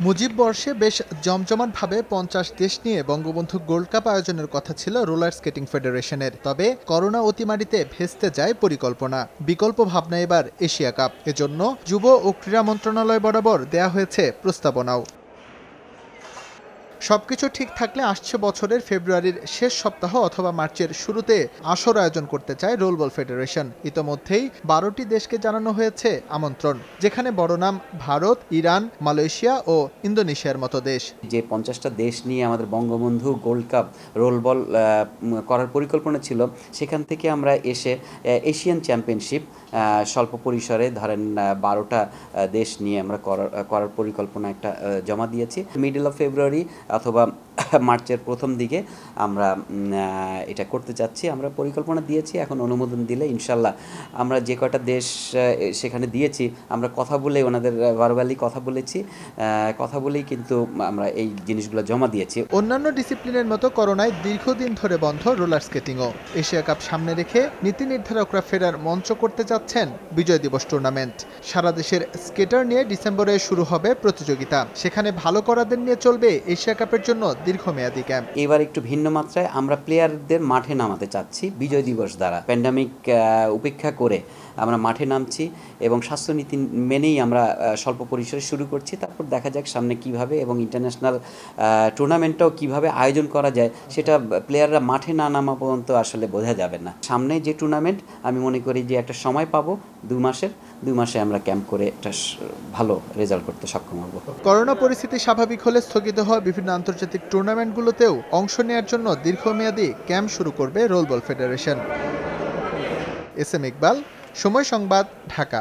মুজিব বর্ষে বেশ জমজমাটভাবে পঞ্চাশ দেশ নিয়ে বঙ্গবন্ধু গোল্ড কাপ আয়োজনের কথা ছিল রোলার স্কেটিং ফেডারেশনের। তবে করোনা অতিমারিতে ভেস্তে যায় পরিকল্পনা। বিকল্প ভাবনা এবার এশিয়া কাপ। এজন্য যুব ও ক্রীড়া মন্ত্রণালয় বরাবর দেয়া হয়েছে প্রস্তাবনাও। সবকিছু ঠিক থাকলে আসছে বছরের ফেব্রুয়ারির শেষ সপ্তাহ অথবা মার্চের শুরুতে আসর আয়োজন করতে চায় রোলবল ফেডারেশন। ইতোমধ্যেই বারোটি দেশকে জানানো হয়েছে আমন্ত্রণ যেখানে বড় নাম ভারত ইরান মালয়েশিয়া ও ইন্দোনেশিয়ার মতো দেশ। যে পঞ্চাশটা দেশ নিয়ে আমাদের Bangabandhu gold cup roll ball আহ, উম, করার পরিকল্পনা ছিল সেখান থেকে আমরা এসে এশিয়ান চ্যাম্পিয়নশিপ স্বল্প পরিসরে ধরেন বারোটা দেশ নিয়ে আমরা করার করার পরিকল্পনা একটা জমা দিয়েছি। মিডল অফ ফেব্রুয়ারি অথবা মার্চের প্রথম দিকে আমরা এটা করতে চাচ্ছি। আমরা পরিকল্পনা দিয়েছি, এখন অনুমোদন দিলে ইনশাল্লাহ আমরা যে কয়টা দেশ সেখানে দিয়েছি, আমরা কথা বলে ওনাদের ভার্বালি কথা বলেছি কথা বলেই কিন্তু আমরা এই জিনিসগুলো জমা দিয়েছি। অন্যান্য ডিসিপ্লিনের মতো করোনায় দীর্ঘদিন ধরে বন্ধ রোলার স্কেটিংও। এশিয়া কাপ সামনে রেখে নীতি নির্ধারকরা ফেরার মঞ্চ করতে যাচ্ছেন বিজয় দিবস টুর্নামেন্ট। সারা দেশের স্কেটার নিয়ে ডিসেম্বরে শুরু হবে প্রতিযোগিতা। সেখানে ভালো করাদের নিয়ে চলবে এশিয়া কাপের জন্য দীর্ঘমেয়াদী ক্যাম্প এবার একটু ভিন্ন মাত্রায় আমরা প্লেয়ারদের মাঠে নামাতে চাচ্ছি বিজয় দিবস দ্বারা। প্যান্ডামিক উপেক্ষা করে আমরা মাঠে নামছি এবং স্বাস্থ্যনীতি মেনেই আমরা স্বল্প পরিসরে শুরু করছি। তারপর দেখা যাক সামনে কীভাবে এবং ইন্টারন্যাশনাল টুর্নামেন্টটাও কীভাবে আয়োজন করা যায় সেটা প্লেয়াররা মাঠে না নামা পর্যন্ত আসলে বোঝা যাবে না। সামনে যে টুর্নামেন্ট আমি মনে করি যে একটা সময় পাবো দু মাসের। দুই মাসে আমরা ক্যাম্প করে একটা ভালো রেজাল্ট করতে সক্ষম হব। করোনা পরিস্থিতি স্বাভাবিক হলে স্থগিত হওয়া বিভিন্ন আন্তর্জাতিক টুর্নামেন্টগুলোতেও অংশ নেওয়ার জন্য দীর্ঘমেয়াদী ক্যাম্প শুরু করবে roll ball federation. S M Iqbal, সময় সংবাদ, ঢাকা।